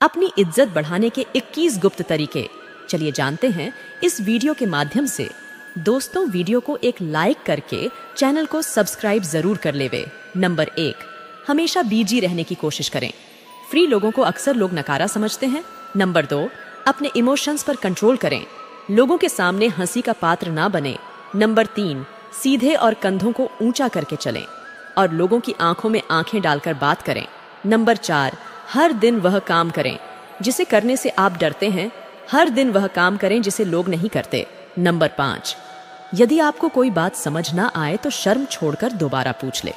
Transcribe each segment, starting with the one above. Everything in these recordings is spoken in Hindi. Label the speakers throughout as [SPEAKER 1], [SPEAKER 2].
[SPEAKER 1] अपनी इज़्ज़त बढ़ाने के 21 गुप्त तरीके। चलिए जानते हैं, इस वीडियो के माध्यम से दोस्तों वीडियो को एक लाइक करके चैनल को सब्सक्राइब ज़रूर कर लेवे। नंबर एक, हमेशा बीजी रहने की कोशिश करें। फ्री लोगों को अक्सर लोग नकारा समझते हैं। नंबर दो, अपने इमोशंस पर कंट्रोल करें। लोगों के सामने हँसी का पात्र ना बने। नंबर तीन, सीधे और कंधों को ऊँचा करके चलें और लोगों की आँखों में आँखें डालकर बात करें। नंबर चार हर दिन वह काम करें, जिसे करने से आप डरते हैं, हर दिन वह काम करें जिसे लोग नहीं करते। नंबर पाँच, यदि आपको कोई बात समझ ना आए तो शर्म छोड़कर दोबारा पूछ ले।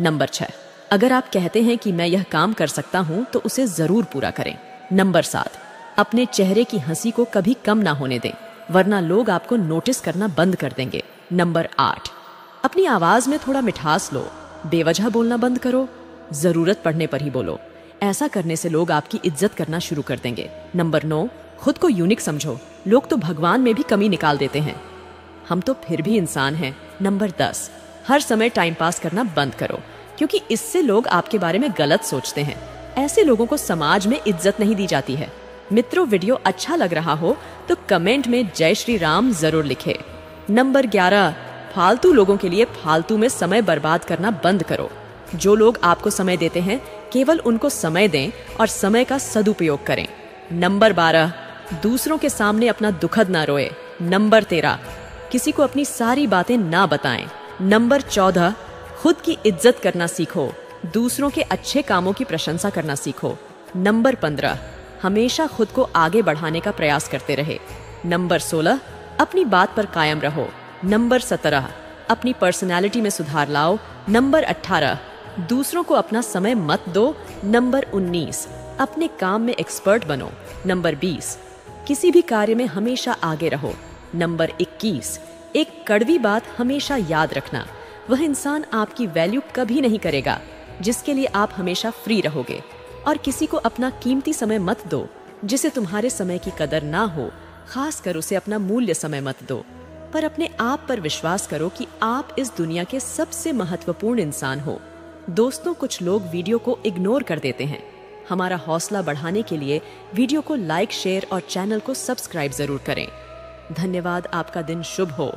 [SPEAKER 1] नंबर छह, अगर आप कहते हैं कि मैं यह काम कर सकता हूँ तो उसे ज़रूर पूरा करें। नंबर सात, अपने चेहरे की हँसी को कभी कम ना होने दें, वरना लोग आपको नोटिस करना बंद कर देंगे। नंबर आठ, अपनी आवाज़ में थोड़ा मिठास लो, बेवजह बोलना बंद करो, ज़रूरत पड़ने पर ही बोलो। ऐसा करने से लोग आपकी इज़्ज़त करना शुरू कर देंगे। नंबर नौ, खुद को यूनिक समझो। लोग तो भगवान में भी कमी निकाल देते हैं। हम तो फिर भी इंसान हैं। नंबर दस, हर समय टाइम पास करना बंद करो, क्योंकि इससे लोग आपके बारे में गलत सोचते हैं। ऐसे लोगों को समाज में इज़्ज़त नहीं दी जाती है। मित्रों वीडियो अच्छा लग रहा हो तो कमेंट में जय श्री राम ज़रूर लिखे। नंबर ग्यारह, फालतू लोगों के लिए फालतू में समय बर्बाद करना बंद करो। जो लोग आपको समय देते हैं, केवल उनको समय दें और समय का सदुपयोग करें। नंबर बारह, दूसरों के सामने अपना दुखद ना रोए। नंबर तेरह, किसी को अपनी सारी बातें ना बताएँ। नंबर चौदह, खुद की इज़्ज़त करना सीखो। दूसरों के अच्छे कामों की प्रशंसा करना सीखो। नंबर पंद्रह, हमेशा खुद को आगे बढ़ाने का प्रयास करते रहे। नंबर सोलह, अपनी बात पर कायम रहो। नंबर सत्रह, अपनी पर्सनैलिटी में सुधार लाओ। नंबर अट्ठारह दूसरों को अपना समय मत दो। नंबर उन्नीस, अपने काम में एक्सपर्ट बनो। नंबर बीस, किसी भी कार्य में हमेशा आगे रहो। नंबर इक्कीस, एक कड़वी बात हमेशा याद रखना। वह इंसान आपकी वैल्यू कभी नहीं करेगा, जिसके लिए आप हमेशा फ्री रहोगे। और किसी को अपना कीमती समय मत दो, जिसे तुम्हारे समय की कदर ना हो। खास कर उसे अपना मूल्य समय मत दो। पर अपने आप पर विश्वास करो कि आप इस दुनिया के सबसे महत्वपूर्ण इंसान हो। दोस्तों, कुछ लोग वीडियो को इग्नोर कर देते हैं। हमारा हौसला बढ़ाने के लिए वीडियो को लाइक शेयर और चैनल को सब्सक्राइब ज़रूर करें। धन्यवाद, आपका दिन शुभ हो।